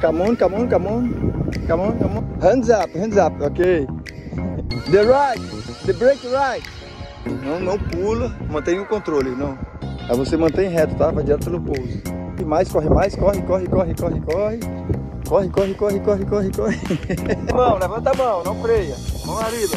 Come on, come on, come on. Come on, come on. Hands up, hands up, ok. The right, the brake right. Não, não pula, mantém o controle, não. Aí você mantém reto, tá? Vai direto pelo pouso. E mais, corre mais, corre, corre, corre, corre, corre. Corre, corre, corre, corre, corre, corre. mão, levanta a mão, não freia. Mão arriba.